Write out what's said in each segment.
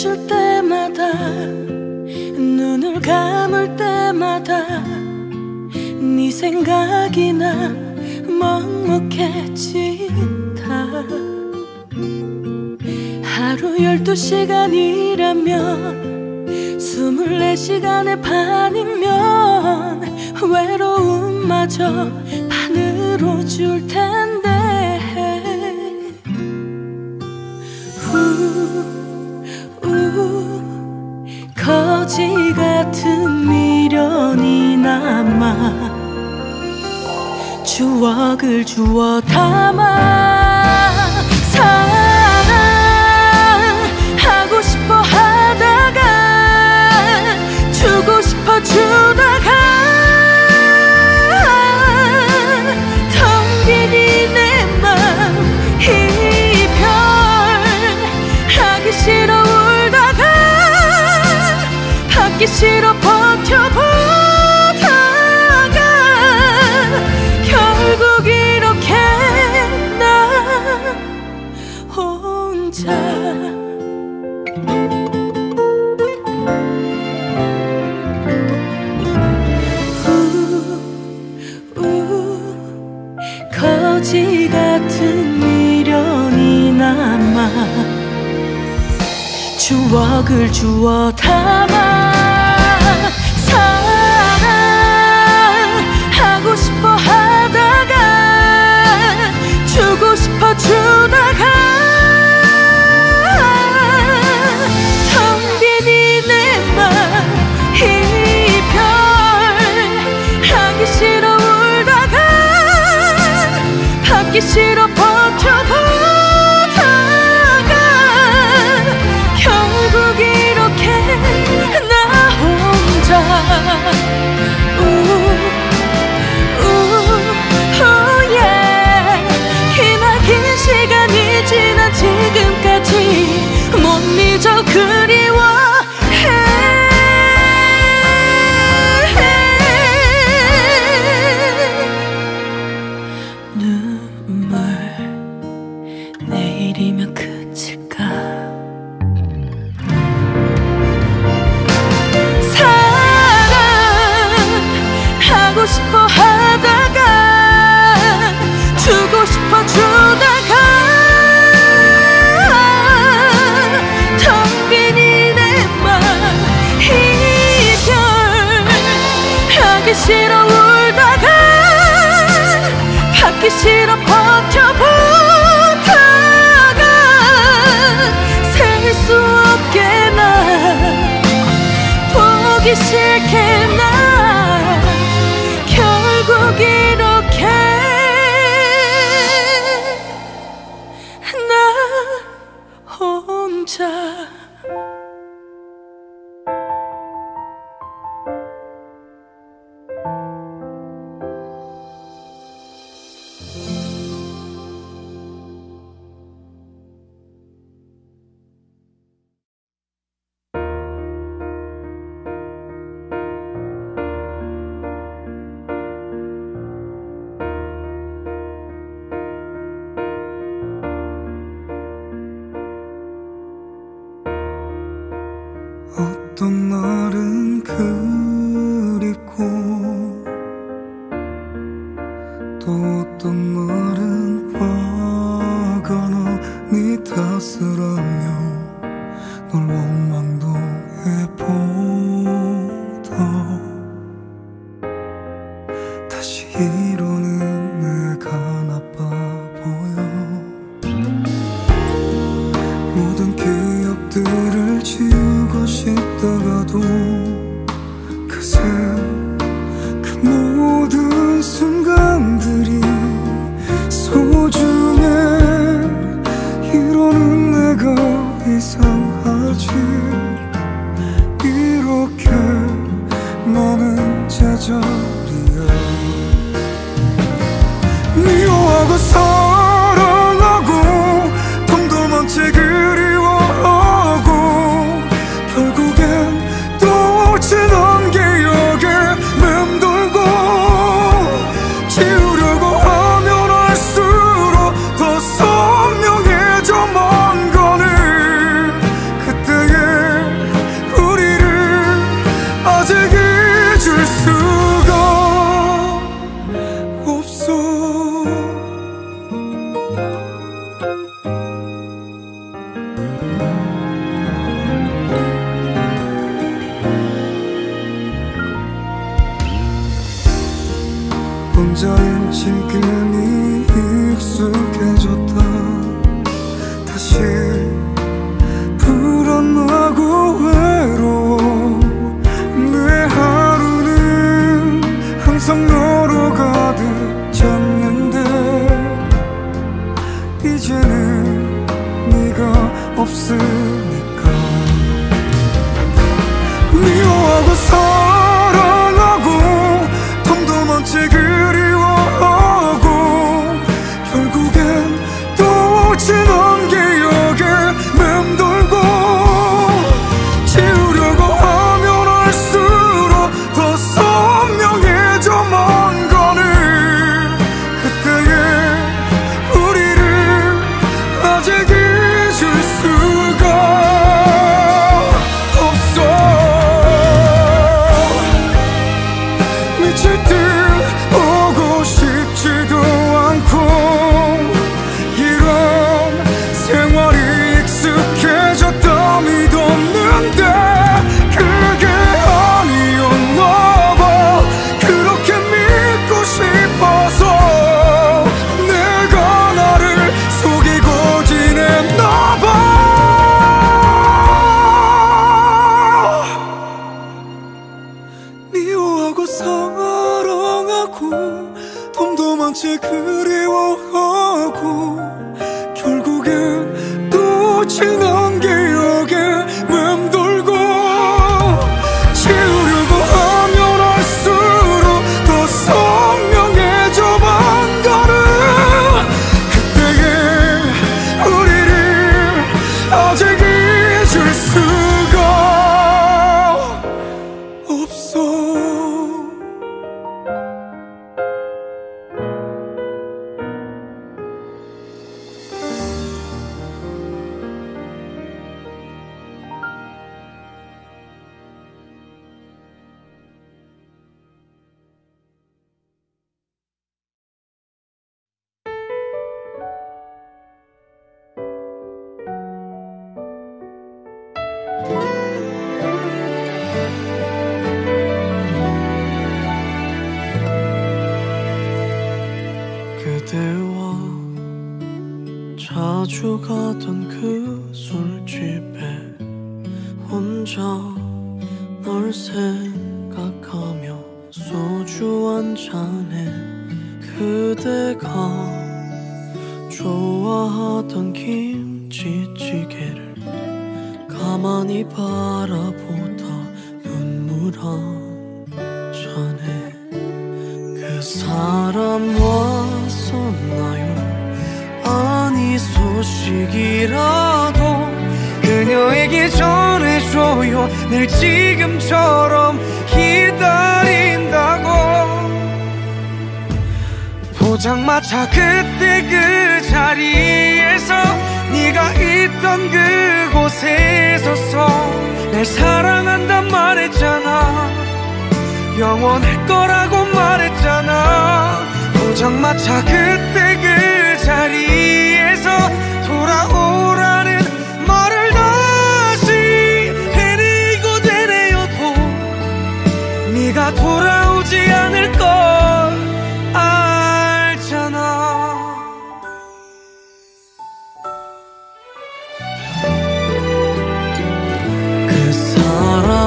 마주칠 때마다 눈을 감을 때마다 네 생각이 나 먹먹해진다. 하루 열두 시간이라면 스물네 시간의 반이면 외로움마저 반으로 줄 테니 담아 추억을 주워 담아 사랑하고 싶어 하다가 주고 싶어 주다가 텅빈 이내맘 이별 하기 싫어 울다가 받기 싫어 추억을 주워 담아 또 너른 그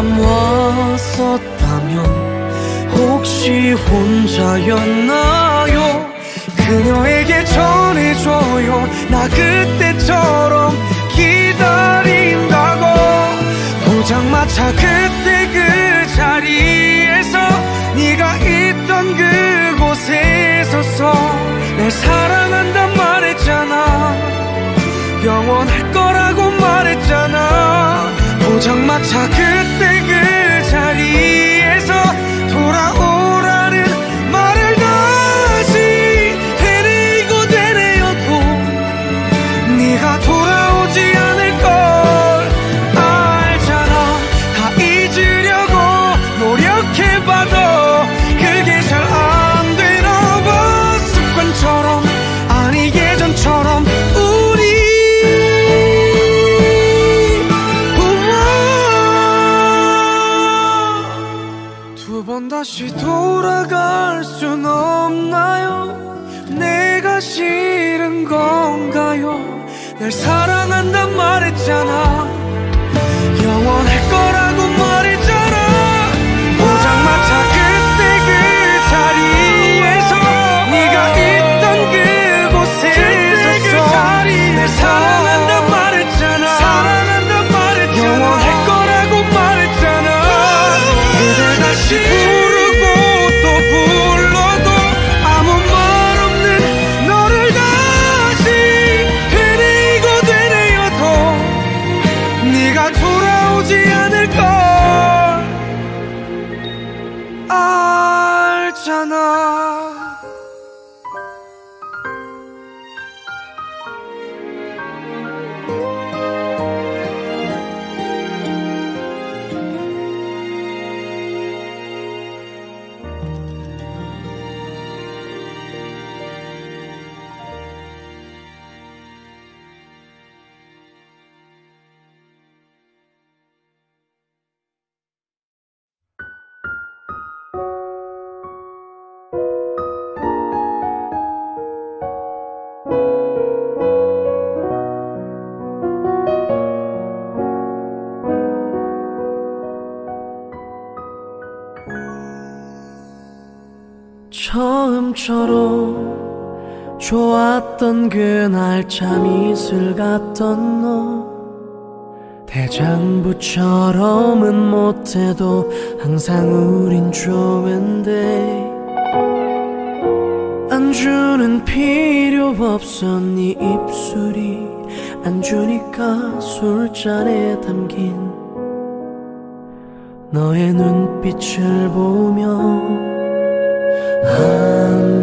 사람 왔었다면 혹시 혼자였나요? 그녀에게 전해줘요. 나 그때처럼 기다린다고. 보장마차 그때 그 자리에서 네가 있던 그곳에 서서 날 사랑한단 말했잖아. 영원할 거라고 말했잖아. 포장마차 그때 party. 처음처럼 좋았던 그날 참 이슬 같던 너. 대장부처럼은 못해도 항상 우린 좋은데. 안주는 필요 없어 네 입술이 안주니까 술잔에 담긴 너의 눈빛을 보며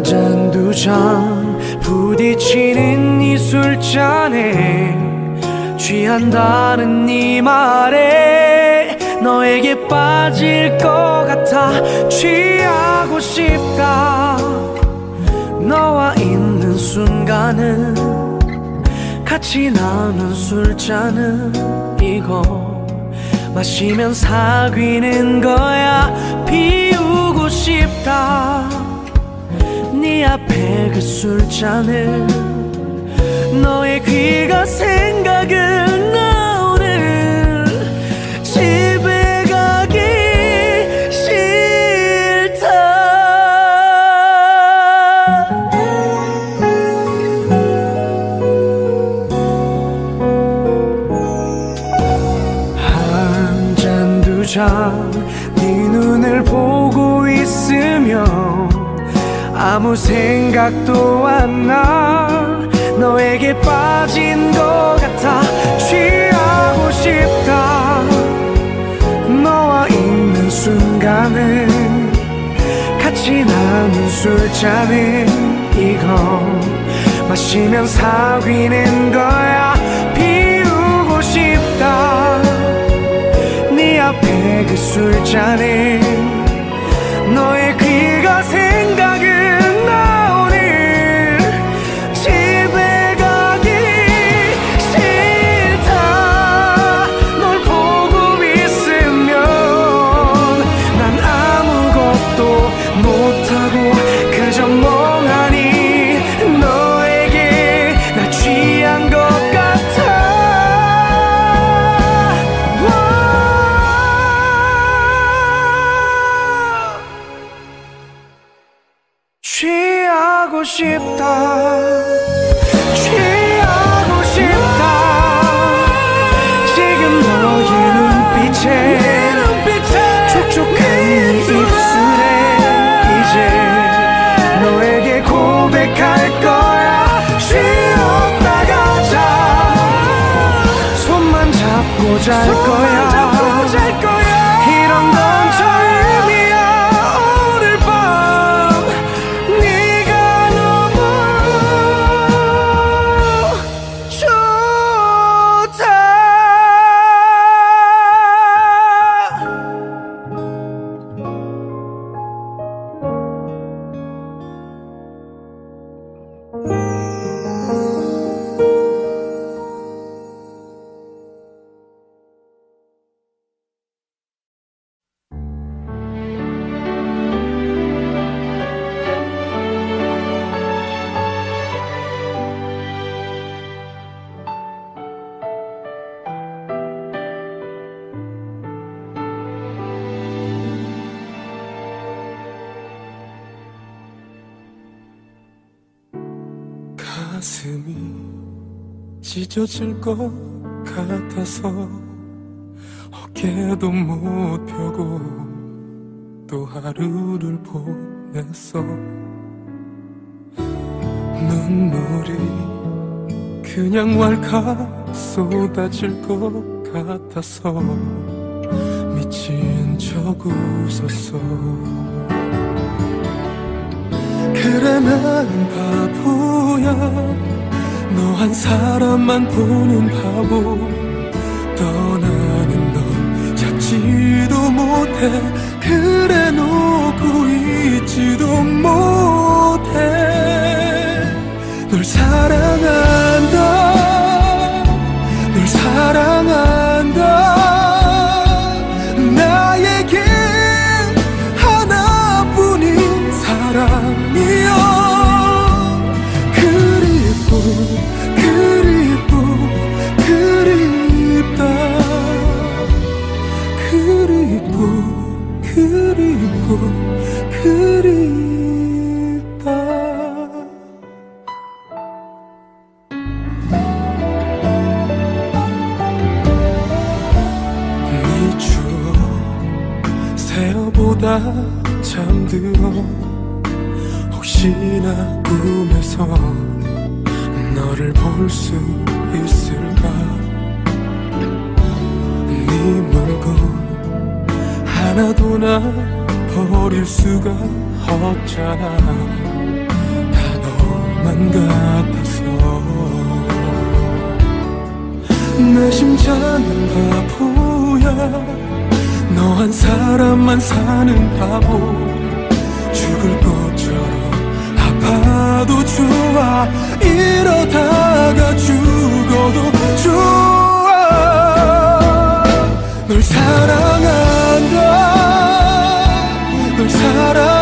한 잔 두 잔 부딪히는 이 술잔에 취한다는 네 말에 너에게 빠질 것 같아 취하고 싶다. 너와 있는 순간은 같이 나눈 술잔은 이거 마시면 사귀는 거야. 비우고 싶다 그 술잔을 너의 귀가 생각은 잔을 이거. 마시면 사귀는 거야. 비우고 싶다. 네 앞에 그 술잔에 찢어질 것 같아서 어깨도 못 펴고 또 하루를 보냈어. 눈물이 그냥 왈칵 쏟아질 것 같아서 미친 척 웃었어. 그래 나는 바보야 너 한 사람만 보는 바보. 떠나는 너 잡지도 못해. 그래 놓고 있지도 못해. 널 사랑 그립고 그립고 그립다. 네 추억 새어보다 잠들어 혹시나 꿈에서 너를 볼수 하나도 나 버릴 수가 없잖아. 다 너만 같아서. 내 심장은 바보야. 너 한 사람만 사는 바보. 죽을 것처럼 아파도 좋아. 이러다가 죽어도 좋아. 널 사랑한다. 널 사랑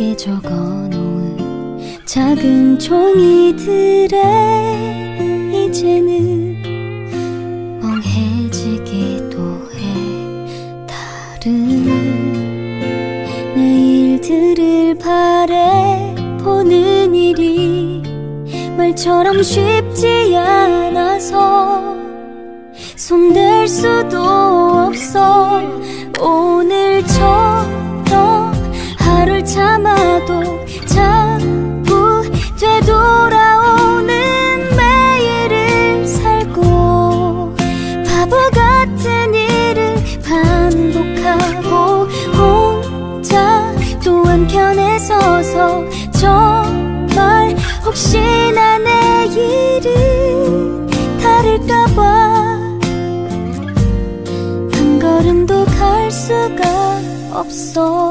벽에 적어 놓은 작은 종이들에 이제는 멍해지기도 해. 다른 내 일들을 바래보는 일이 말처럼 쉽지 않아서 손댈 수도 없어. 없어.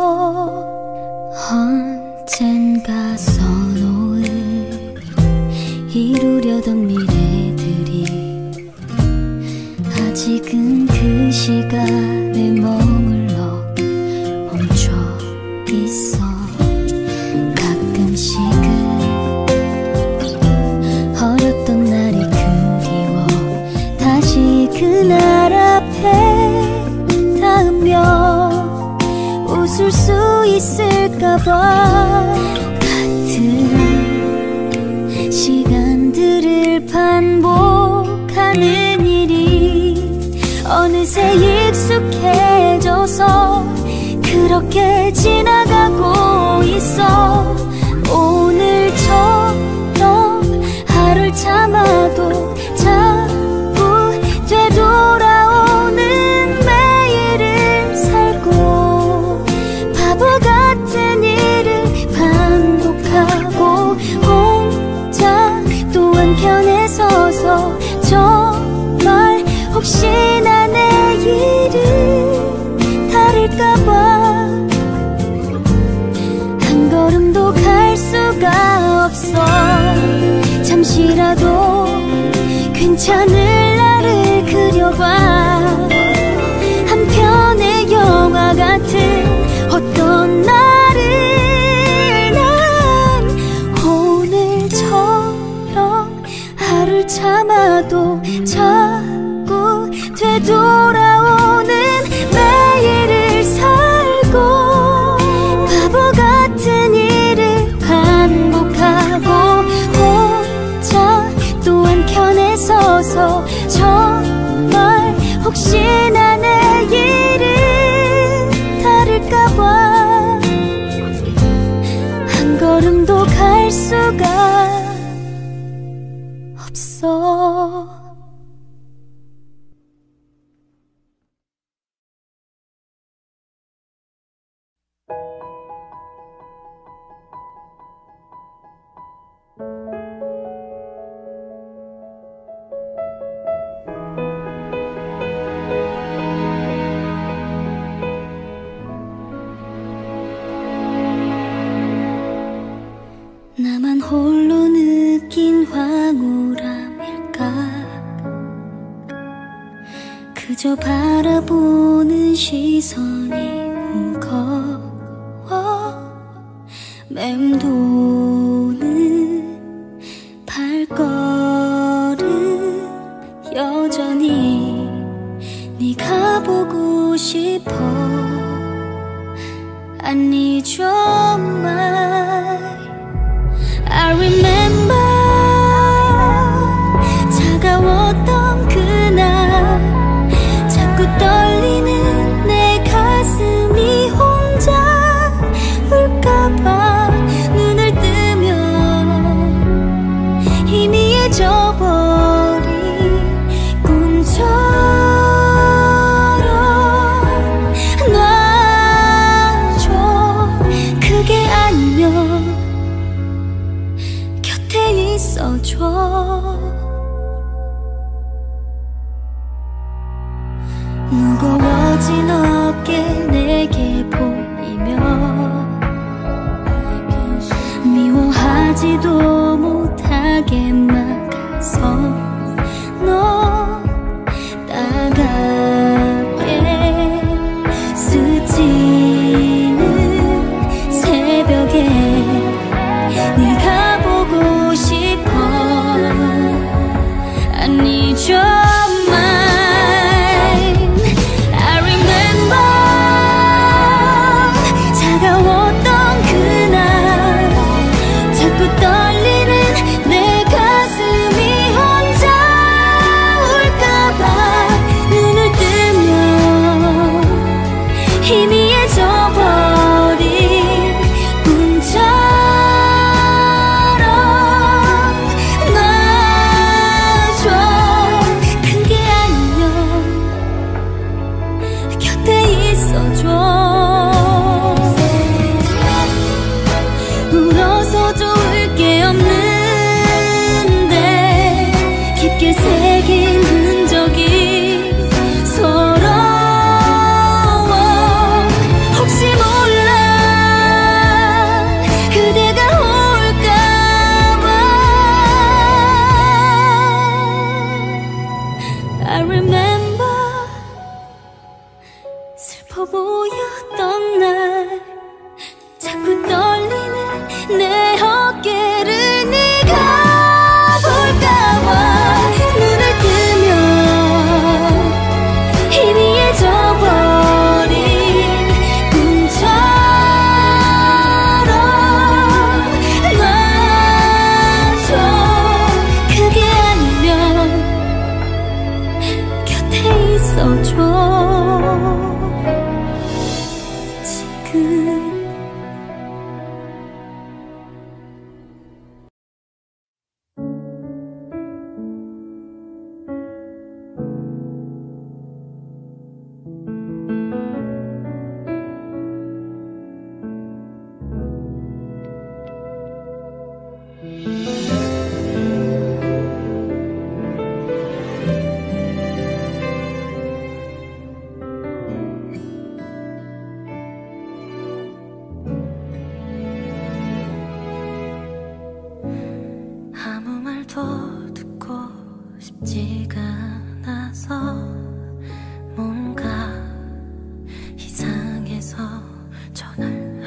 맴도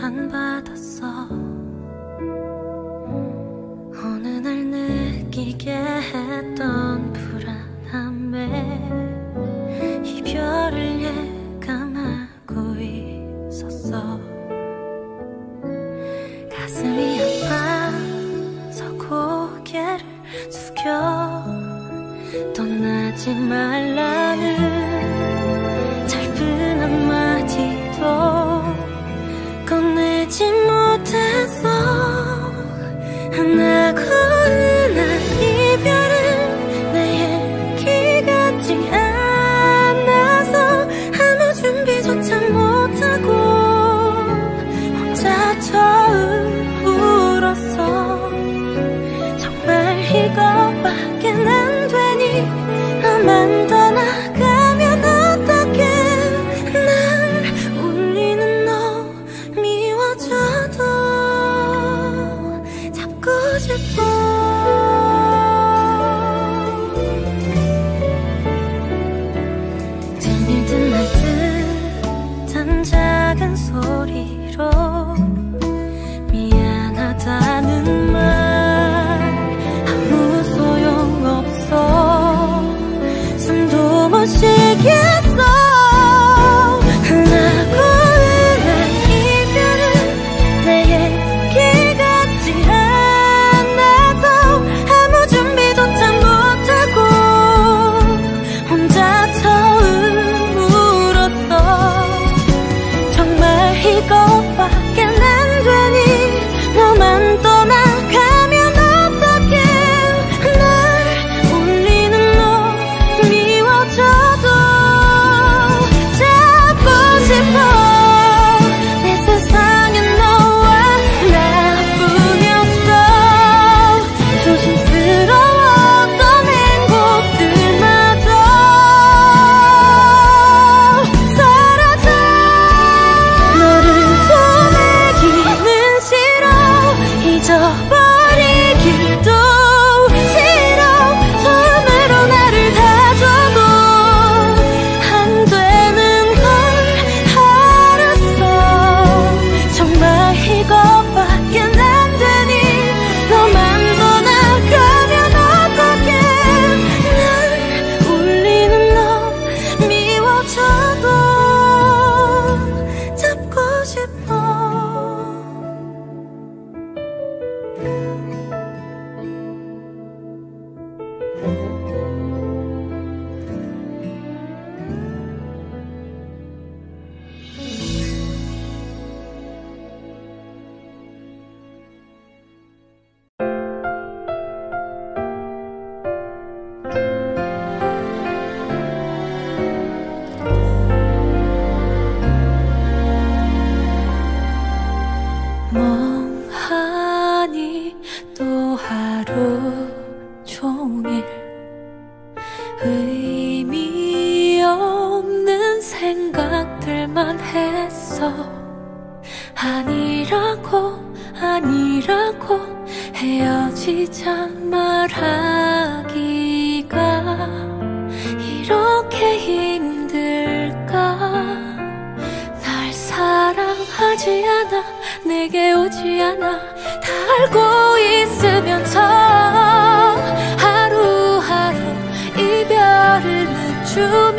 안 받았어. 어느 날 느끼게 했던 불안함에 이별을 예감하고 있었어. 가슴이 아파서 고개를 숙여. 떠나지 말라. 내게 오지 않아 다 알고 있으면서 하루하루 이별을 늦추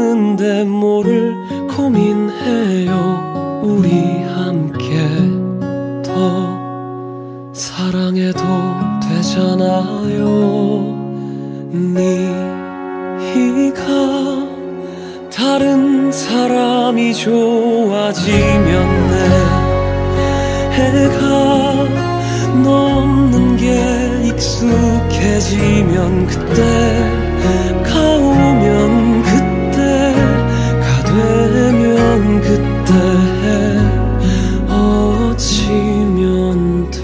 죽겠는데 뭐를 고민해요. 우리 함께 더 사랑해도 되잖아요. 네가 다른 사람이 좋아지면 내 해가 넘는 게 익숙해지면 그때 그때 헤어지면 돼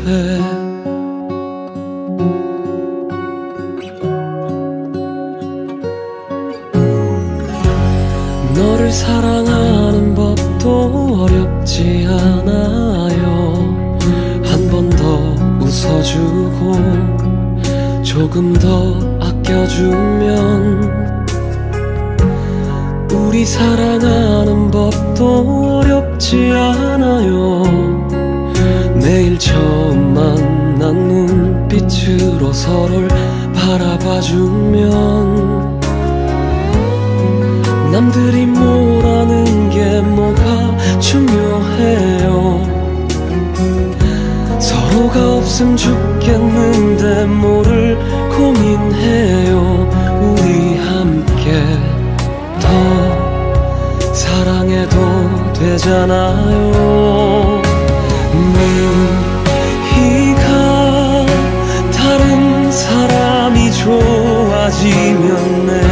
너를 사랑하는 법도 어렵지 않아요. 한 번 더 웃어주고 조금 더 아껴주면 우리 사랑하는 법도 어렵지 않아요. 매일 처음 만난 눈빛으로 서로를 바라봐주면 남들이 뭐라는 게 뭐가 중요해요 서로가 없음 죽겠는데 뭐를 고민해요 우리 함께 되잖아요. 네가 다른 사람이 좋아지면 내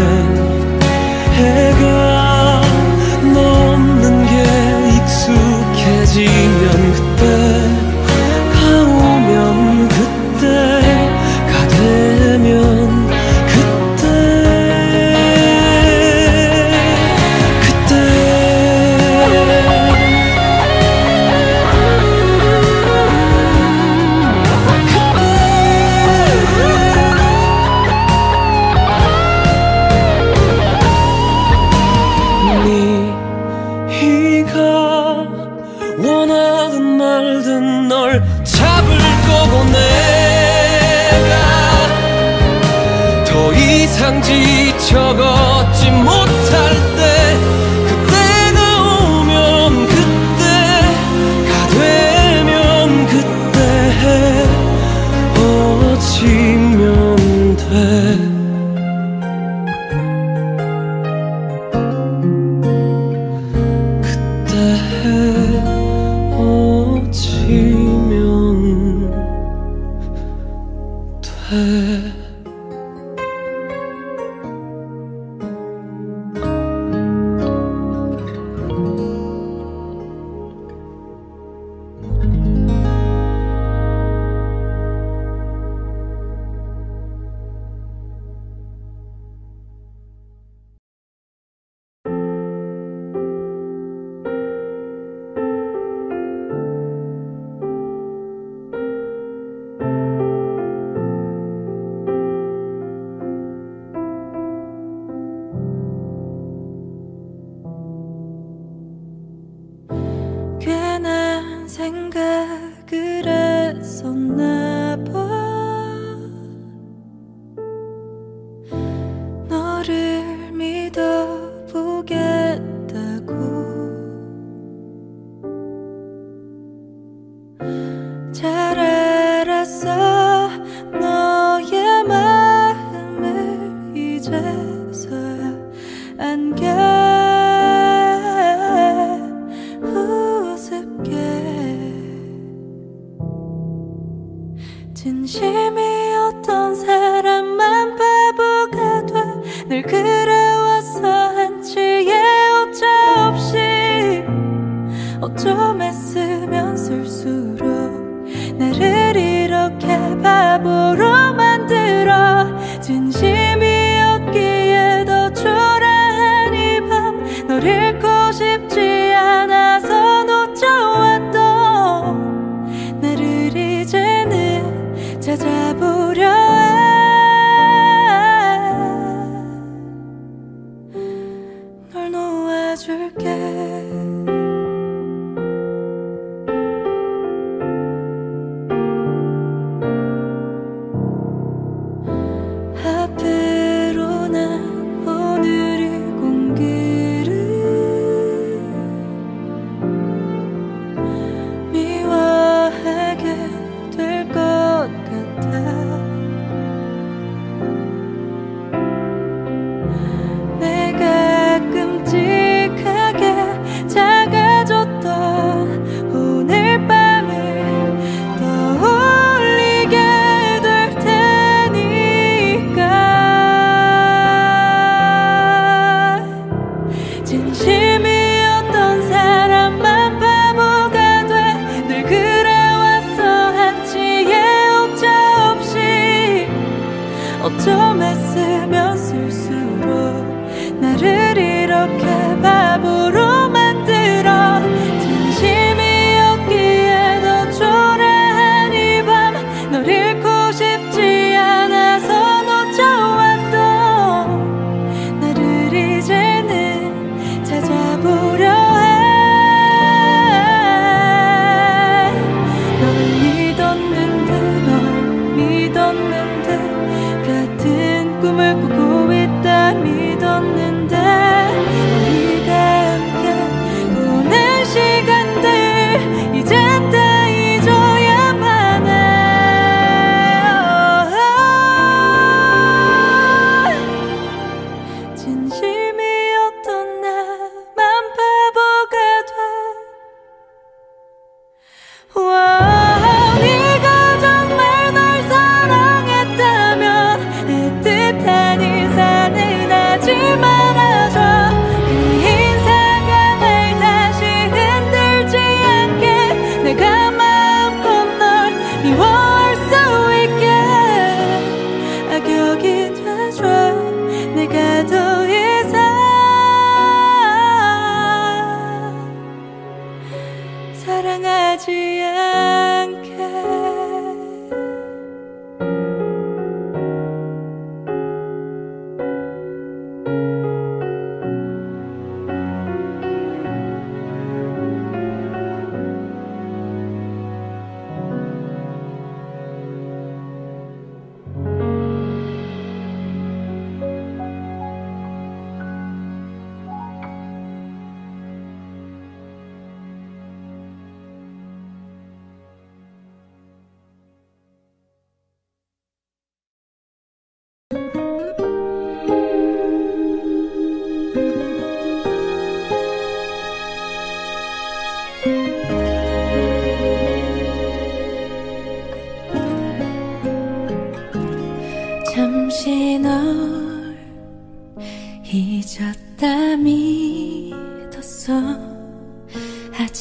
어쩜 애쓰면 쓸수록 나를 이렇게 봐.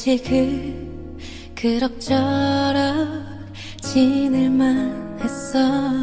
지금 그 그럭저럭 지낼만 했어.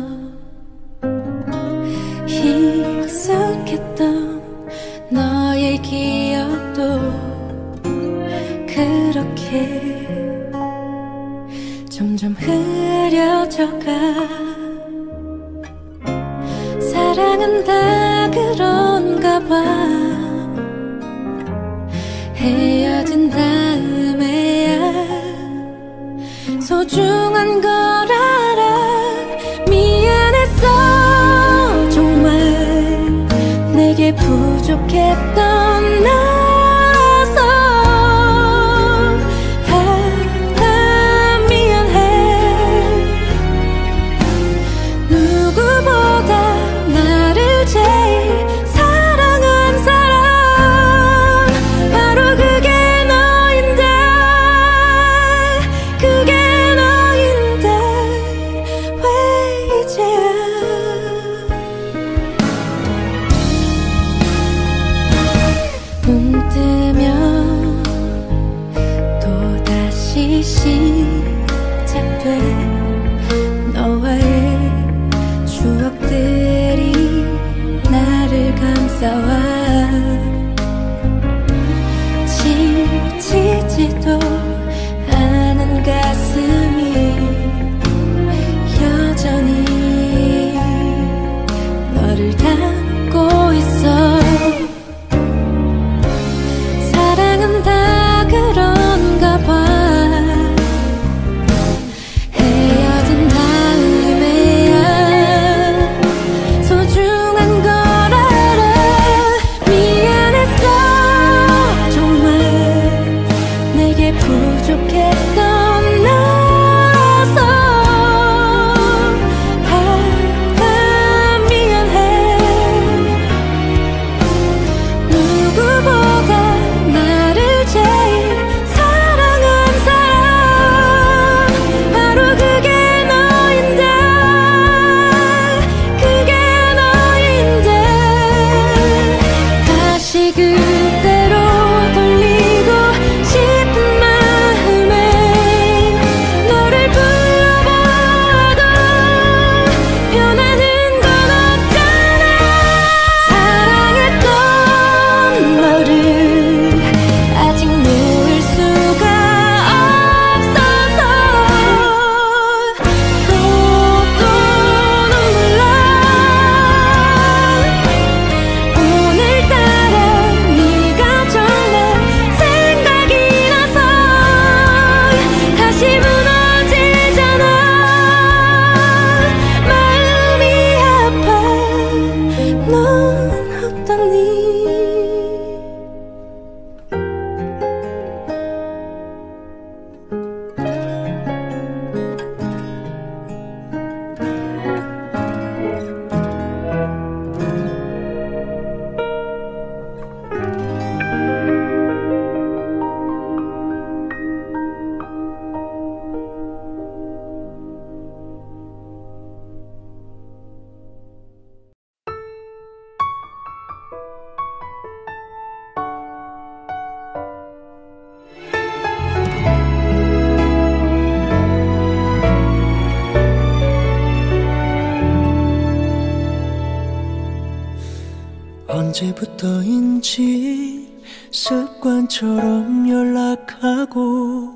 언제부터인지 습관처럼 연락하고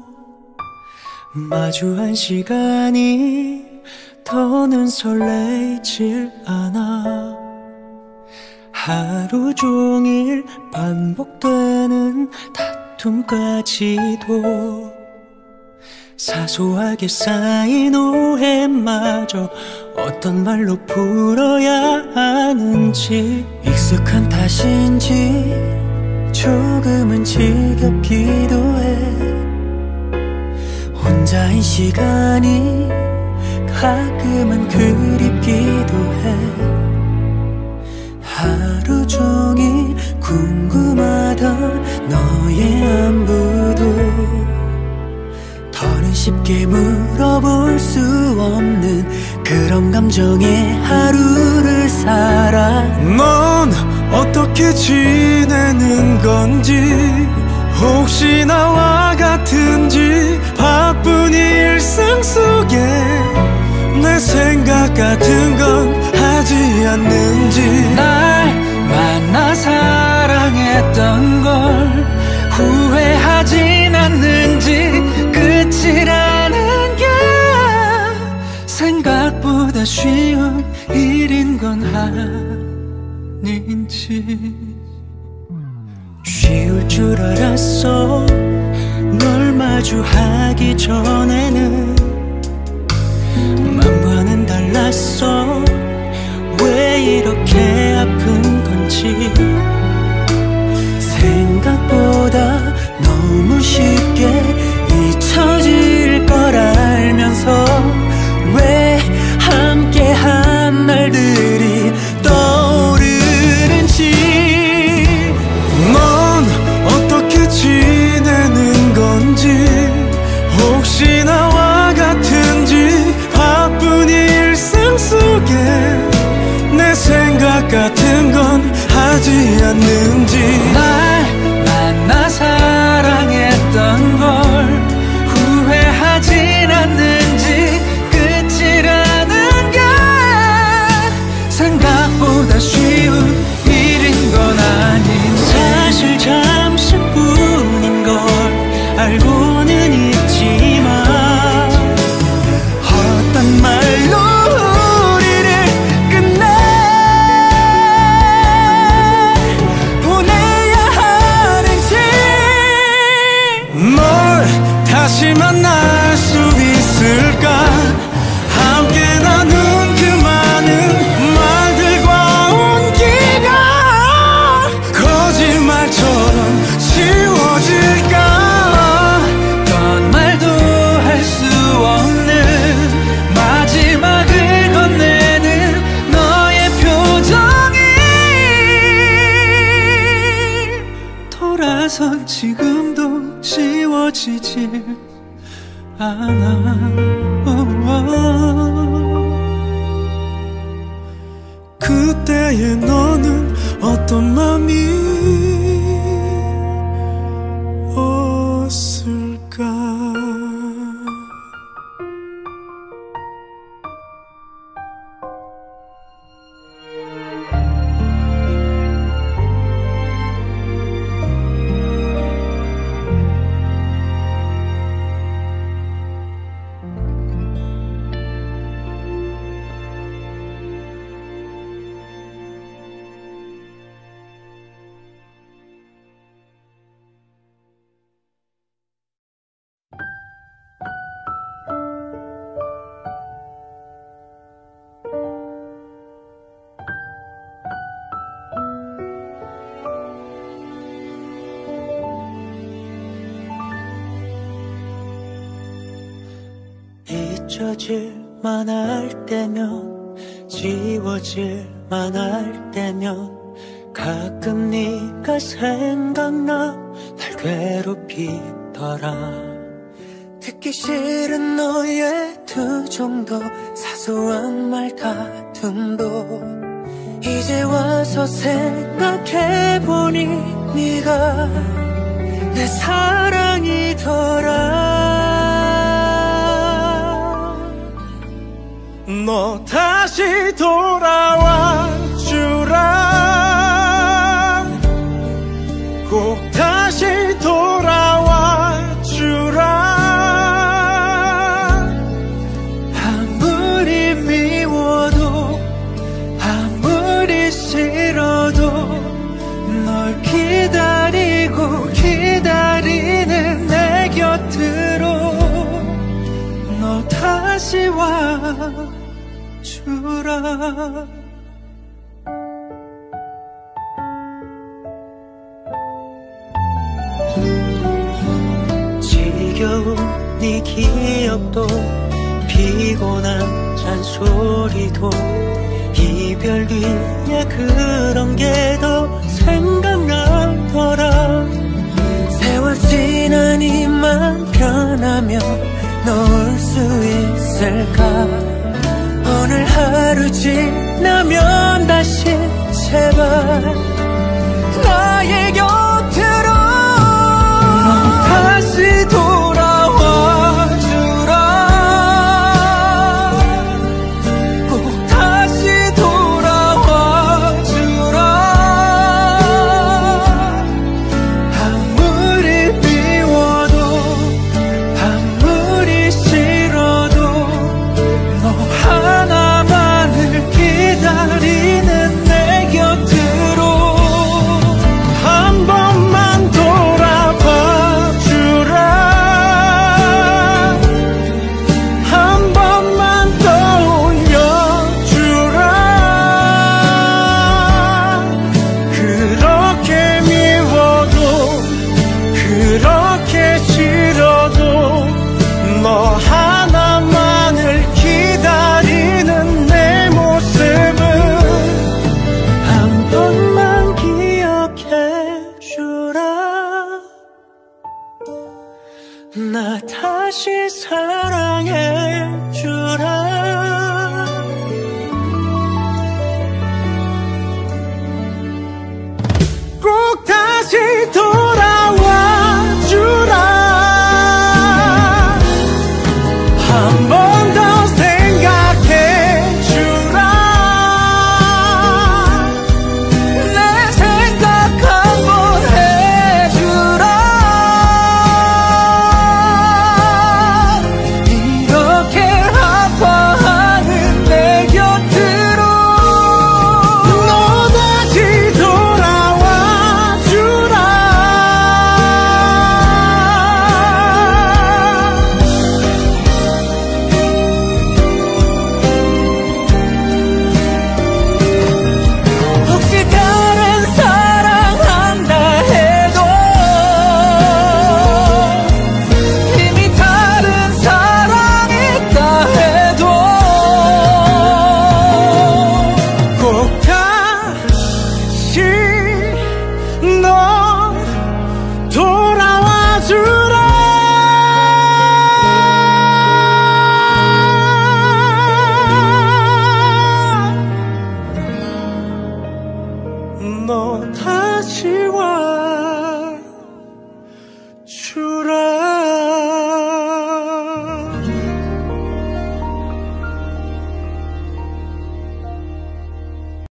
마주한 시간이 더는 설레질 않아. 하루 종일 반복되는 다툼까지도 사소하게 쌓인 오해마저 어떤 말로 풀어야 하는지 익숙한 탓인지 조금은 지겹기도 해. 혼자인 시간이 가끔은 그립기도 해. 하루 종일 궁금하던 너의 안부도 쉽게 물어볼 수 없는 그런 감정의 하루를 살아. 넌 어떻게 지내는 건지 혹시 나와 같은지 바쁜 일상 속에 내 생각 같은 건 사랑인지 쉬울 줄 알았어. 널 마주하기 전에는 맘과는 달랐어. 왜 이렇게 아픈 건지 하지